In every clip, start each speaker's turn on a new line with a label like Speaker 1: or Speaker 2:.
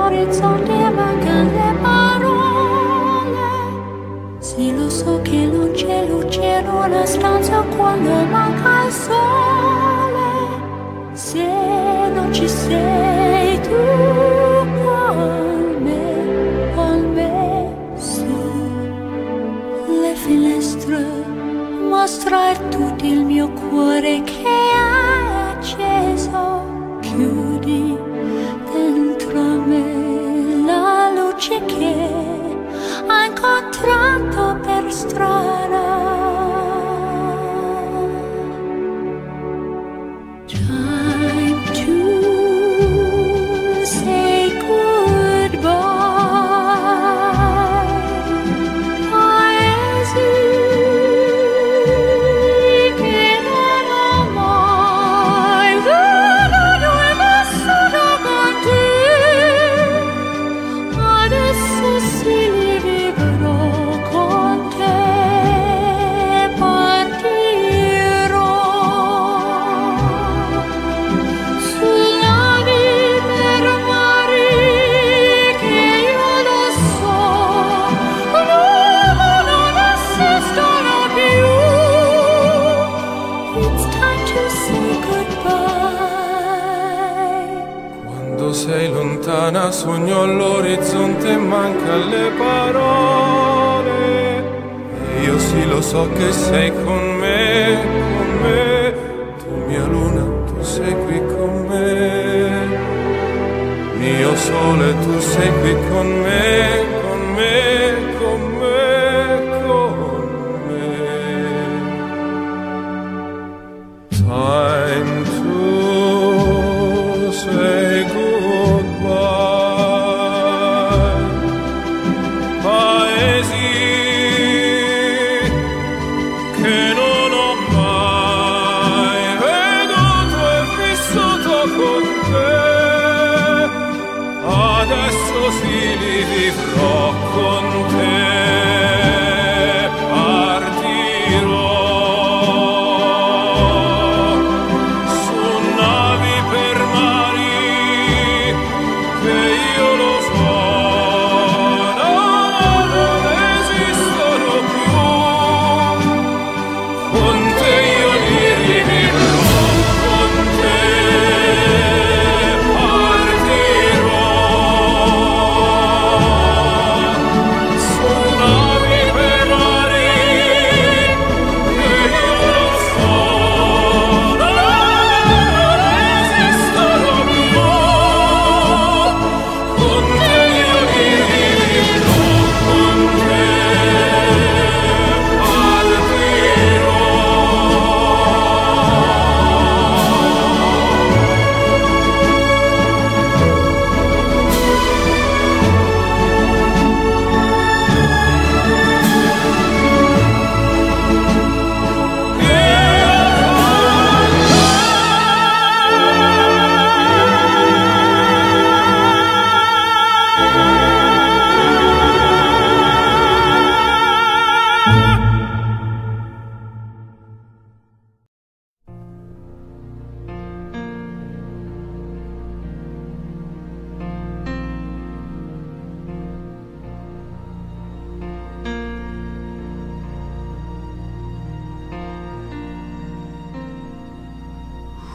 Speaker 1: all'orizzonte mancano le parole. Sì lo so che non c'è luce in una stanza quando manca il sole. Se non ci sei tu con me, con me Su le finestre mostra tutto il mio cuore che
Speaker 2: Sei lontana sogno all'orizzonte e manca le parole. Io sì lo so che sei con me, con me. Tu mia luna, tu sei qui con me. Mio sole, tu sei qui con me, con me,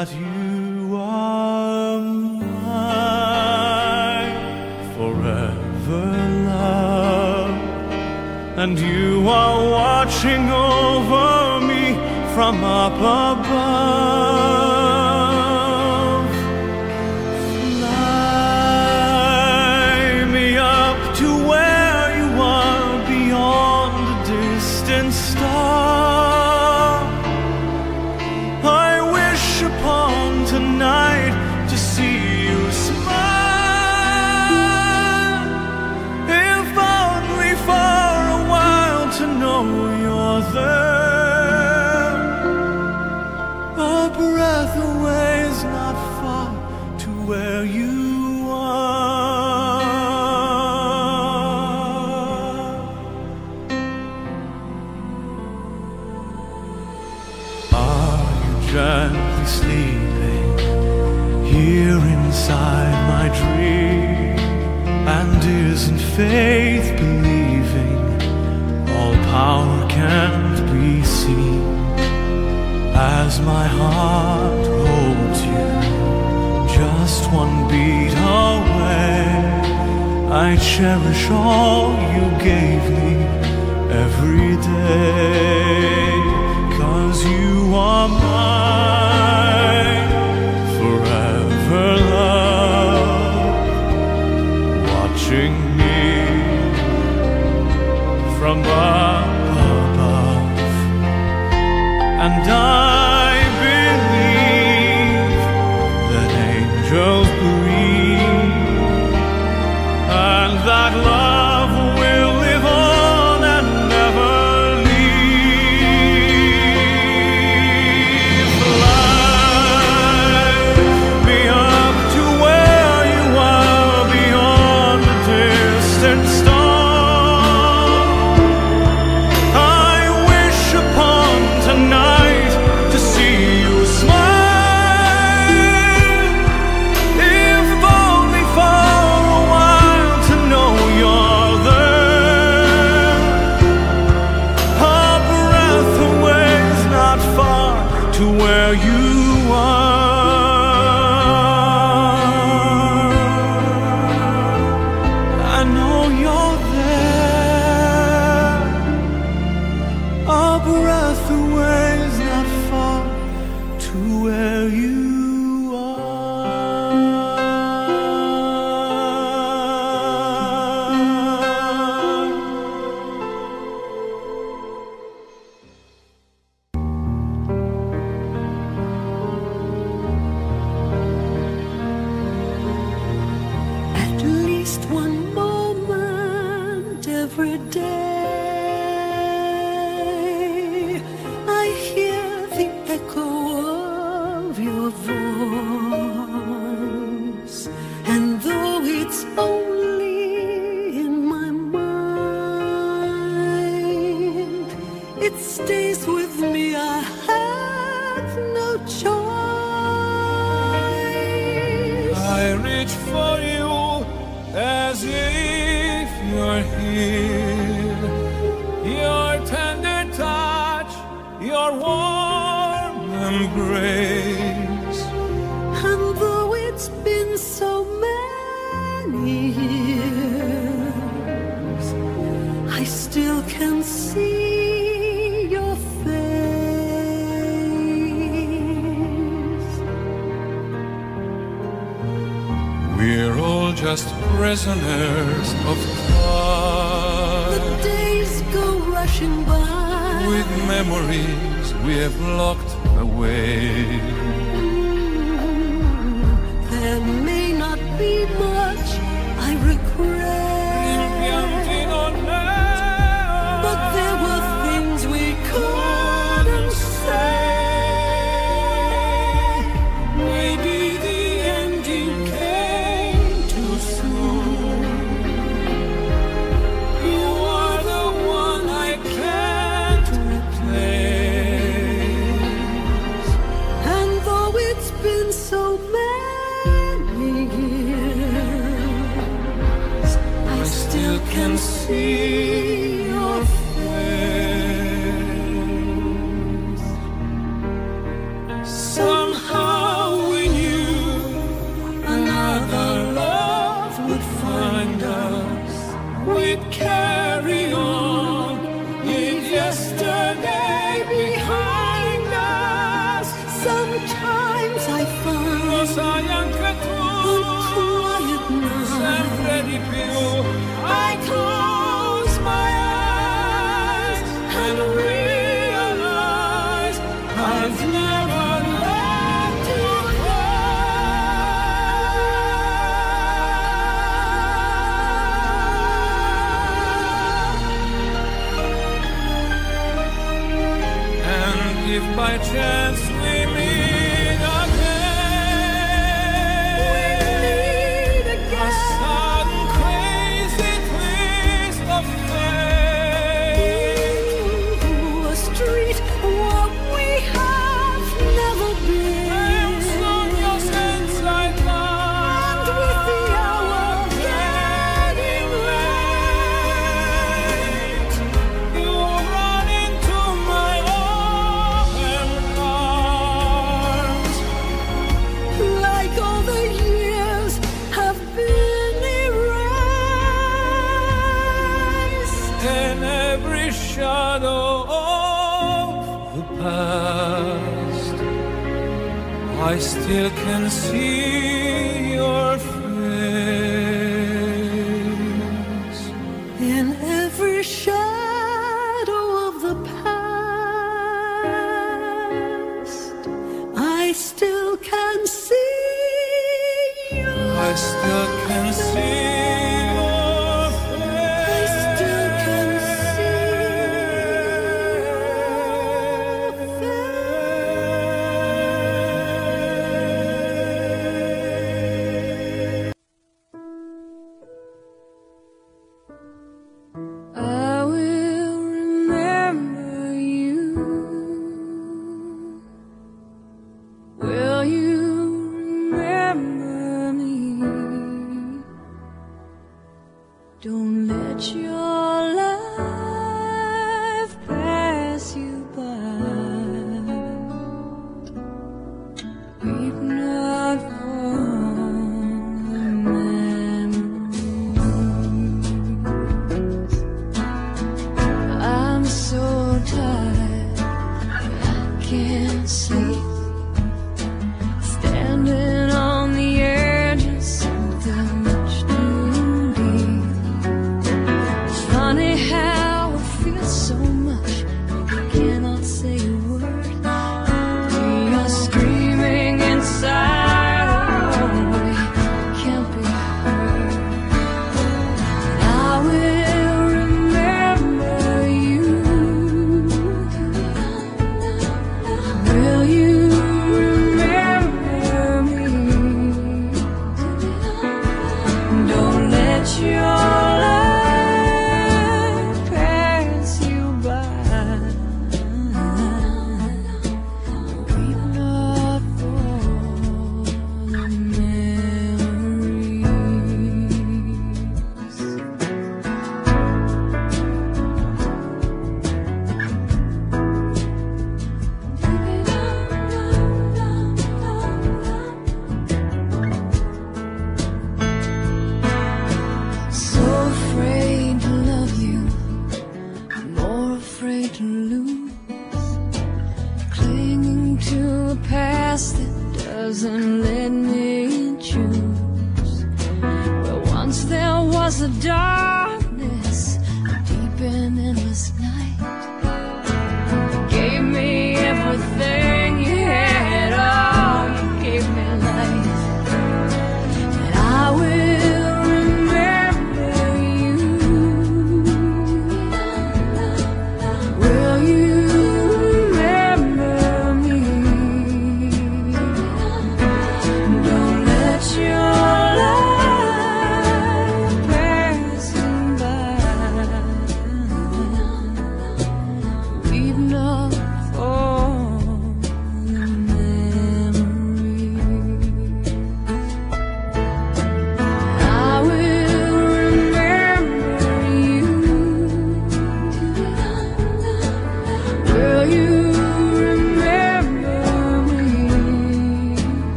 Speaker 3: that you are mine forever, love? And you are watching over me from up above. Gently sleeping here inside my dream. And isn't faith believing all power can't be seen as my heart holds you just one beat away? I cherish all you gave me every day.
Speaker 1: It stays with me. I have no choice.
Speaker 2: I reach for you as if you're here. Your tender touch, your warm embrace.
Speaker 1: And though it's been so many years, I still can see
Speaker 2: just prisoners of time.
Speaker 1: The days go rushing by.
Speaker 2: With memories we have locked away.
Speaker 1: Can see your face.
Speaker 2: Somehow we knew another love would find us. We'd carry on, leave yesterday behind us.
Speaker 1: Sometimes I
Speaker 2: Lo
Speaker 1: find
Speaker 2: sai anche tu,
Speaker 1: on quiet nights
Speaker 2: sempre di più. If
Speaker 1: I still can see your face
Speaker 4: in every shadow of the past. I still can see.
Speaker 1: I still can see.